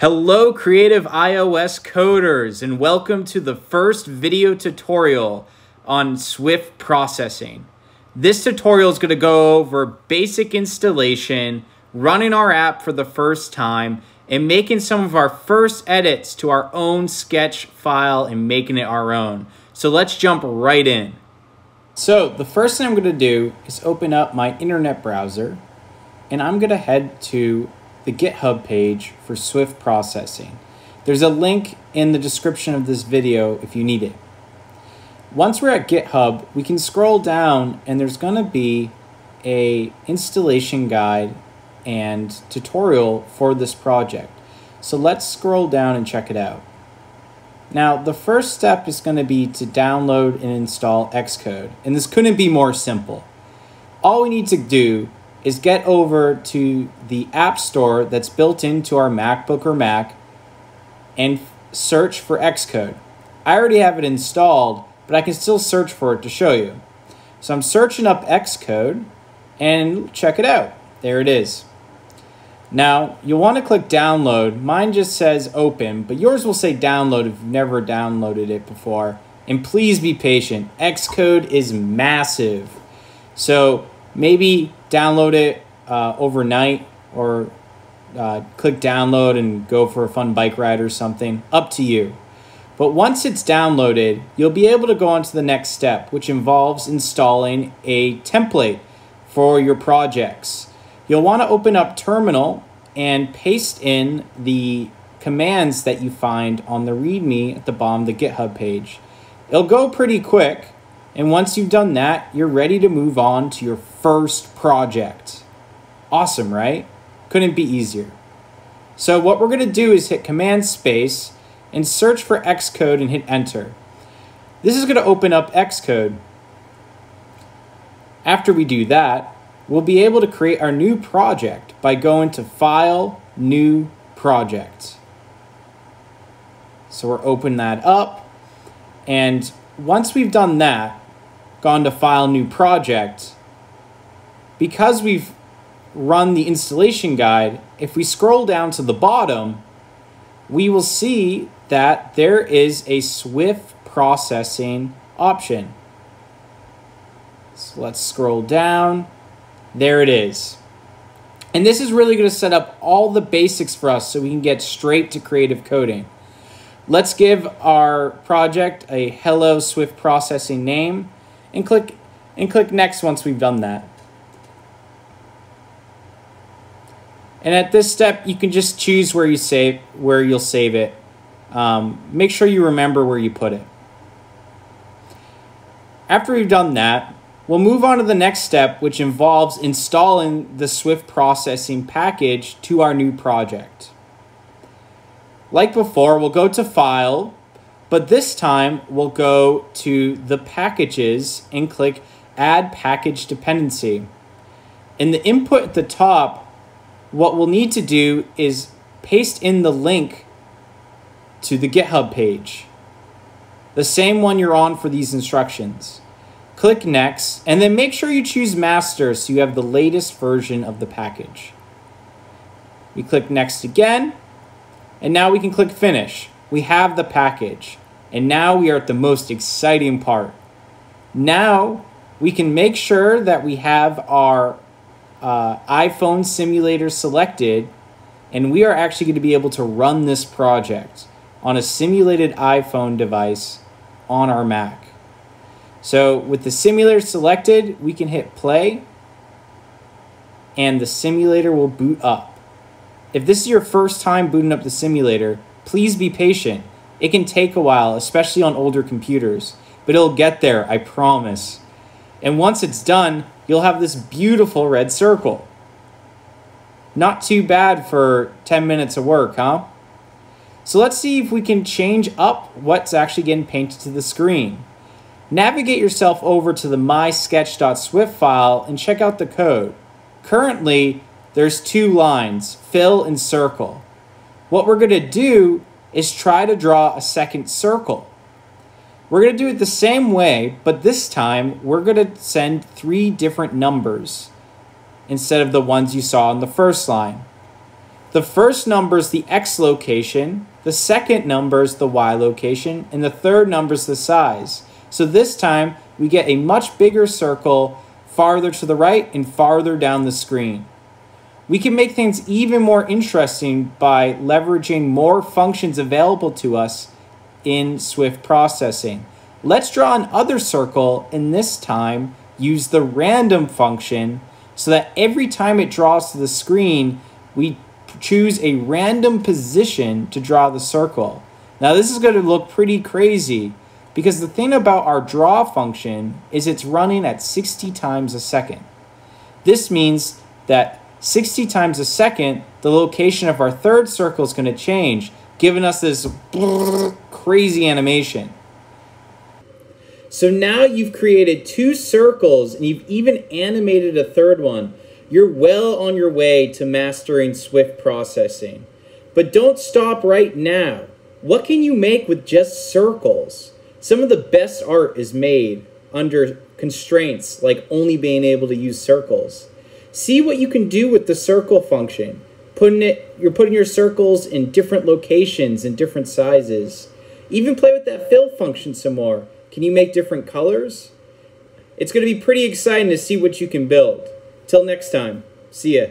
Hello, creative iOS coders, and welcome to the first video tutorial on Swift processing. This tutorial is going to go over basic installation, running our app for the first time, and making some of our first edits to our own sketch file and making it our own. So let's jump right in. So the first thing I'm going to do is open up my internet browser, and I'm going to head to the GitHub page for Swift processing. There's a link in the description of this video if you need it. Once we're at GitHub, we can scroll down and there's going to be a installation guide and tutorial for this project. So let's scroll down and check it out. Now, the first step is going to be to download and install Xcode, and this couldn't be more simple. All we need to do is get over to the App Store that's built into our MacBook or Mac and search for Xcode. I already have it installed, but I can still search for it to show you. So I'm searching up Xcode and check it out. There it is. Now, you'll want to click download. Mine just says open, but yours will say download if you've never downloaded it before. And please be patient. Xcode is massive. So maybe download it uh, overnight or uh, click download and go for a fun bike ride or something. Up to you. But once it's downloaded, you'll be able to go on to the next step, which involves installing a template for your projects. You'll want to open up Terminal and paste in the commands that you find on the README at the bottom of the GitHub page. It'll go pretty quick, and once you've done that, you're ready to move on to your first project. Awesome, right? Couldn't be easier. So what we're going to do is hit Command Space and search for Xcode and hit Enter. This is going to open up Xcode. After we do that, we'll be able to create our new project by going to File, New Project. So we're open that up. And once we've done that, gone to File, New Project, because we've run the installation guide, if we scroll down to the bottom, we will see that there is a Swift processing option. So let's scroll down. There it is. And this is really going to set up all the basics for us so we can get straight to creative coding. Let's give our project a hello Swift processing name and click and click next once we've done that. And at this step, you can just choose where you save where you'll save it. Um, make sure you remember where you put it. After we've done that, we'll move on to the next step, which involves installing the Swift processing package to our new project. Like before, we'll go to File, but this time we'll go to the Packages and click Add Package Dependency. In the input at the top, what we'll need to do is paste in the link to the GitHub page, the same one you're on for these instructions. Click Next, and then make sure you choose Master so you have the latest version of the package. We click Next again, and now we can click Finish. We have the package, and now we are at the most exciting part. Now we can make sure that we have our uh, iPhone simulator selected, and we are actually going to be able to run this project on a simulated iPhone device on our Mac. So with the simulator selected, we can hit play, and the simulator will boot up. If this is your first time booting up the simulator, please be patient. It can take a while, especially on older computers, but it'll get there, I promise. And once it's done, you'll have this beautiful red circle. Not too bad for 10 minutes of work, huh? So let's see if we can change up what's actually getting painted to the screen. Navigate yourself over to the mysketch.swift file and check out the code. Currently, there's two lines, fill and circle. What we're going to do is try to draw a second circle. We're going to do it the same way, but this time we're going to send three different numbers instead of the ones you saw in the first line. The first number is the x location, the second number is the y location, and the third number is the size. So this time we get a much bigger circle farther to the right and farther down the screen. We can make things even more interesting by leveraging more functions available to us in Swift processing. Let's draw another circle and this time use the random function so that every time it draws to the screen, we choose a random position to draw the circle. Now this is going to look pretty crazy because the thing about our draw function is it's running at 60 times a second. This means that 60 times a second, the location of our third circle is going to change, giving us this crazy animation. So now you've created two circles and you've even animated a third one. You're well on your way to mastering Swift processing. But don't stop right now. What can you make with just circles? Some of the best art is made under constraints like only being able to use circles. See what you can do with the circle function. Putting it, you're putting your circles in different locations and different sizes. Even play with that fill function some more. Can you make different colors? It's going to be pretty exciting to see what you can build. Till next time, see ya.